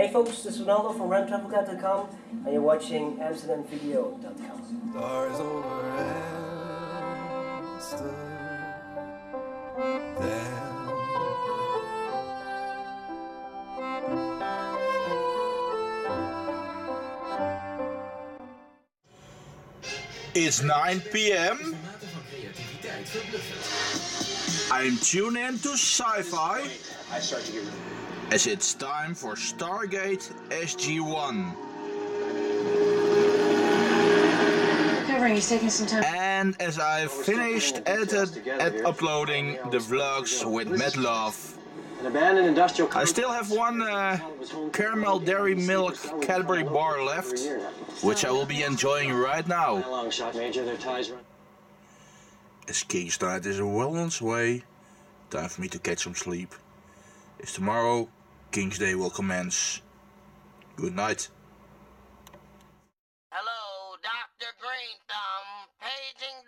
Hey folks, this is Ronaldo from RenTravelGuide.com and you're watching AmsterdamVideo.com. Stars over It's 9 p.m. I'm tuned in to SyFy. As it's time for Stargate SG-1. Covering, he's taking some time. And as I've finished edited and uploading the vlogs with Matt Love, An abandoned industrial I still have one uh, caramel dairy milk Cadbury bar left, which I will be enjoying right now. As King's Day is well on its way, time for me to catch some sleep. If tomorrow, King's Day will commence. Good night. Hello, Dr. Green Thumb, paging